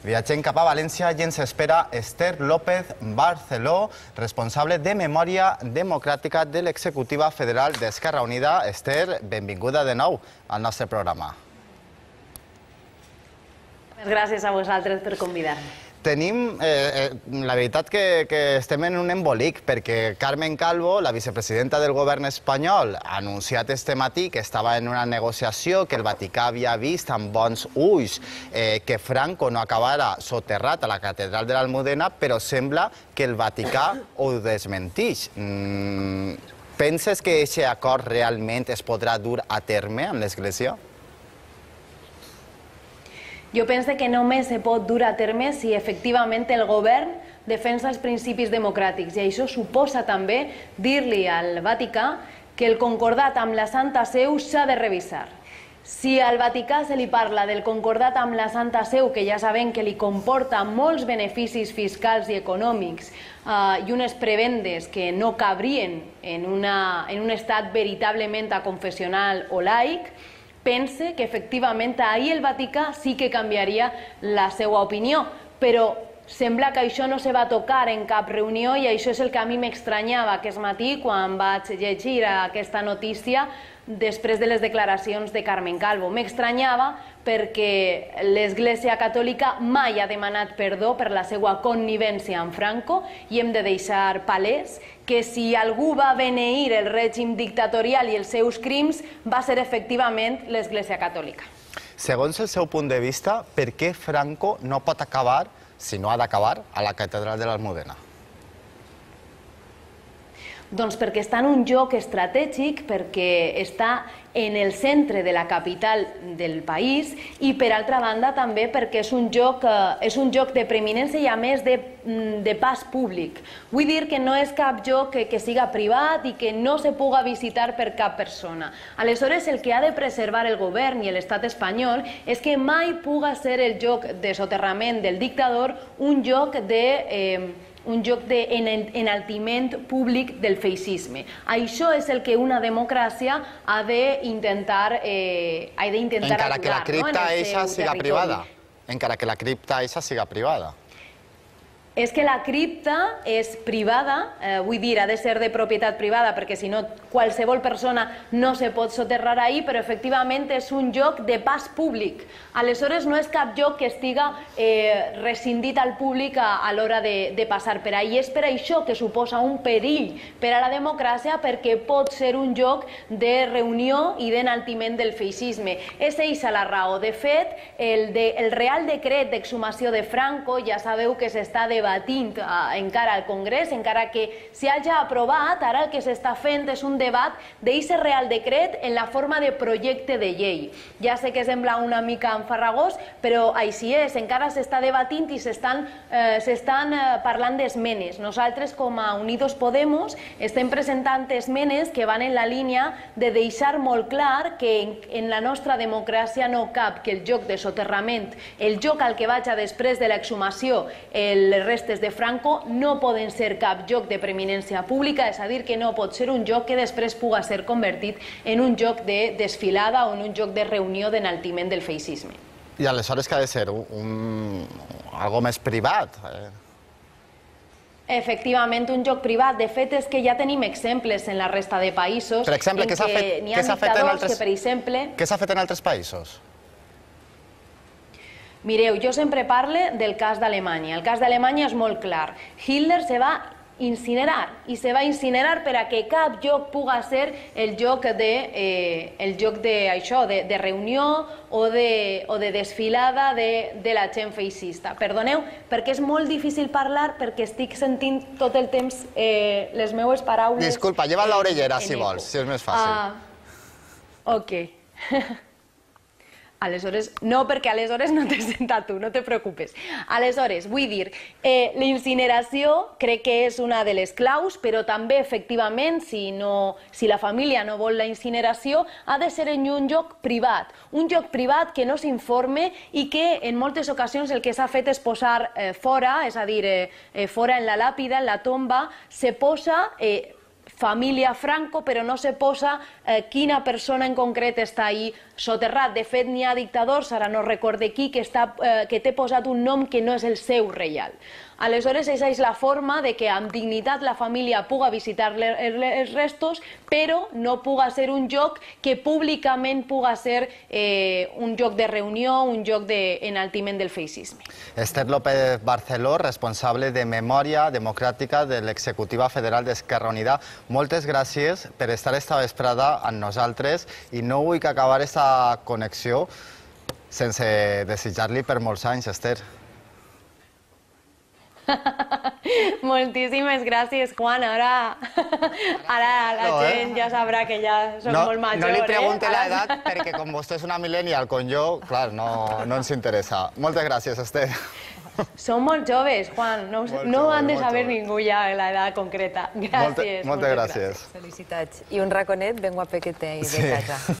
Viatgem cap a València i ens espera Esther López Barceló, responsable de Memòria Democràtica de l'Executiva Federal d'Esquerra Unida. Esther, benvinguda de nou al nostre programa. Gràcies a vosaltres per convidar-me. Tenim, eh, eh, la veritat que, que estem en un embolic perquè Carmen Calvo, la vicepresidenta del govern espanyol, ha anunciat este matí que estava en una negociació, que el Vaticà havia vist amb bons ulls eh, que Franco no acabara soterrat a la catedral de l'Almudena, però sembla que el Vaticà ho desmentix. Mm, penses que aquest acord realment es podrà dur a terme en l'Església? Jo penso que només se pot dur a terme si efectivament el govern defensa els principis democràtics i això suposa també dir-li al Vaticà que el concordat amb la Santa Seu s'ha de revisar. Si al Vaticà se li parla del concordat amb la Santa Seu, que ja sabem que li comporta molts beneficis fiscals i econòmics eh, i unes prebendes que no cabrien en, una, en un estat veritablement aconfessional o laic, pense que efectivament ahir el Vaticà sí que canviaria la seva opinió, però sembla que això no se va tocar en cap reunió i això és el que a mi m'estranyava aquest matí quan vaig llegir aquesta notícia després de les declaracions de Carmen Calvo. M'estranyava perquè l'Església Catòlica mai ha demanat perdó per la seva connivència amb Franco i hem de deixar palès que si algú va beneir el règim dictatorial i els seus crims va ser efectivament l'Església Catòlica. Segons el seu punt de vista, per què Franco no pot acabar, si no ha d'acabar, a la catedral de l'Almudena? Doncs perquè està en un joc estratègic, perquè està en el centre de la capital del país i per altra banda també perquè és un joc, eh, és un joc de preeminència i a més de, mm, de pas públic. Vull dir que no és cap joc que, que siga privat i que no se puga visitar per cap persona. Aleshores, el que ha de preservar el govern i l'estat espanyol és que mai puga ser el joc de soterrament del dictador un joc de... Eh, un joc d'enaltiment públic del feixisme. Això és el que una democràcia ha d'intentar eh, ha d'intentar Encara que la cripta no? eixa siga privada. Encara que la cripta eixa siga privada. És que la cripta és privada, eh, vull dir, ha de ser de propietat privada, perquè si no qualsevol persona no se pot soterrar ahí, però efectivament és un lloc de pas públic. Aleshores no és cap lloc que estiga eh, rescindit al públic a, a l'hora de, de passar per ahí. És per això que suposa un perill per a la democràcia, perquè pot ser un lloc de reunió i d'enaltiment del feixisme. És eixa la raó. De fet, el, de, el Real Decret d'exhumació de Franco, ja sabeu que s'està de debatint eh, encara al Congrés, encara que hagi aprovat, ara el que s'està fent és un debat d'aquest Real Decret en la forma de projecte de llei. Ja sé que sembla una mica enfarragós, però així és, encara s'està debatint i s'estan eh, eh, parlant d'esmenes. Nosaltres, com a Unidos Podemos, estem presentant esmenes que van en la línia de deixar molt clar que en, en la nostra democràcia no cap que el joc de soterrament, el joc al que vaig a després de l'exhumació, el restes de Franco no poden ser cap joc de preeminència pública, és a dir, que no pot ser un joc que després puga ser convertit en un joc de desfilada o en un joc de reunió d'enaltiment del feixisme. I aleshores que ha de ser un, algo més privat? Eh? Efectivament, un joc privat. De fet, és que ja tenim exemples en la resta de països per exemple, en què què fet, fet altres, que, per exemple... Què s'ha fet en altres països? Mireu, jo sempre parle del cas d'Alemanya. El cas d'Alemanya és molt clar. Hitler se va incinerar i se va incinerar per a que cap lloc puga ser el lloc de, eh, el lloc de, això, de, de reunió o de, o de desfilada de, de la gent feixista. Perdoneu, perquè és molt difícil parlar perquè estic sentint tot el temps eh, les meues paraules... Disculpa, lleva l'orellera si vols, si és més fàcil. Uh, ok. Aleshores, no, perquè aleshores no t'he sentat tu, no te preocupes. Aleshores, vull dir, eh, la incineració crec que és una de les claus, però també, efectivament, si, no, si la família no vol la incineració, ha de ser en un lloc privat. Un lloc privat que no s'informe i que en moltes ocasions el que s'ha fet és posar eh, fora, és a dir, eh, eh, fora en la làpida, en la tomba, se posa... Eh, família Franco, però no se posa eh, quina persona en concret està ahí soterrat. De fet, n'hi ha dictadors, ara no recorde qui, que, està, eh, que té posat un nom que no és el seu reial. Aleshores, aquesta és la forma de que amb dignitat la família puga visitar els restos, però no puga ser un lloc que públicament puga ser eh, un lloc de reunió, un lloc d'enaltiment del feixisme. Esther López Barceló, responsable de Memòria Democràtica de l'Executiva Federal d'Esquerra Unida. Moltes gràcies per estar esta vesprada amb nosaltres i no vull que acabar aquesta connexió sense desitjar-li per molts anys, Esther. Moltíssimes gràcies, Juan. Ara, ara la no, gent eh? ja sabrà que ja soc no, molt major. No li pregunte eh? l'edat, perquè com vostè és una millennial com jo, clar, no, no ens interessa. Moltes gràcies, Esther. Són molt joves, Juan. No, molt no jove, han de saber jove. ningú ja l'edat concreta. Gràcies. Molte, moltes, moltes gràcies. gràcies. Felicitats. I un raconet ben guapequete de sí. casa.